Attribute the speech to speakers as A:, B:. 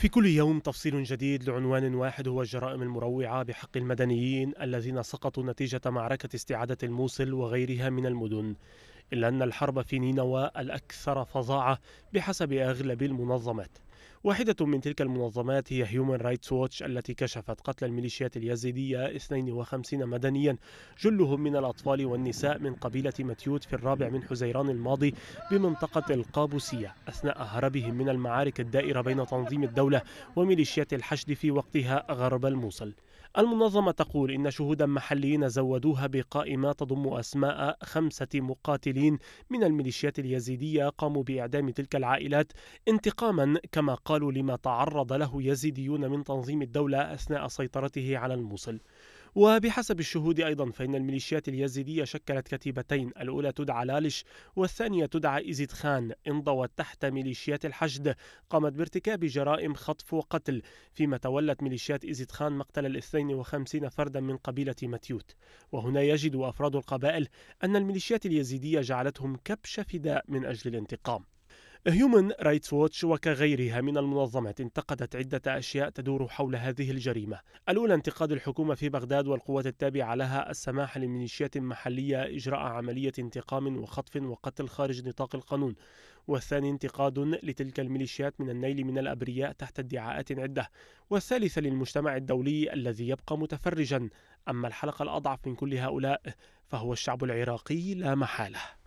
A: في كل يوم تفصيل جديد لعنوان واحد هو الجرائم المروعة بحق المدنيين الذين سقطوا نتيجة معركة استعادة الموصل وغيرها من المدن. إلا أن الحرب في نينوى الأكثر فظاعة بحسب أغلب المنظمات. واحدة من تلك المنظمات هي هيومن رايتس ووتش التي كشفت قتل الميليشيات اليزيدية 52 مدنيا جلهم من الأطفال والنساء من قبيلة متيوت في الرابع من حزيران الماضي بمنطقة القابوسية أثناء هربهم من المعارك الدائرة بين تنظيم الدولة وميليشيات الحشد في وقتها غرب الموصل. المنظمة تقول إن شهودا محليين زودوها بقائمة تضم أسماء خمسة مقاتلين من الميليشيات اليزيدية قاموا بإعدام تلك العائلات انتقاما كما قالوا لما تعرض له يزيديون من تنظيم الدولة أثناء سيطرته على الموصل. وبحسب الشهود أيضا فإن الميليشيات اليزيدية شكلت كتيبتين الأولى تدعى لالش والثانية تدعى إيزيد خان. انضوت تحت ميليشيات الحشد قامت بارتكاب جرائم خطف وقتل فيما تولت ميليشيات إيزيد خان مقتل الاثنين وخمسين فردا من قبيلة متيوت. وهنا يجد أفراد القبائل أن الميليشيات اليزيدية جعلتهم كبش فداء من أجل الانتقام. هيومن رايتس ووتش وكغيرها من المنظمات انتقدت عدة أشياء تدور حول هذه الجريمة. الأولى انتقاد الحكومة في بغداد والقوات التابعة لها السماح لميليشيات محلية إجراء عملية انتقام وخطف وقتل خارج نطاق القانون. والثاني انتقاد لتلك الميليشيات من النيل من الأبرياء تحت ادعاءات عدة. والثالثة للمجتمع الدولي الذي يبقى متفرجا. أما الحلقة الأضعف من كل هؤلاء فهو الشعب العراقي لا محالة.